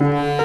Música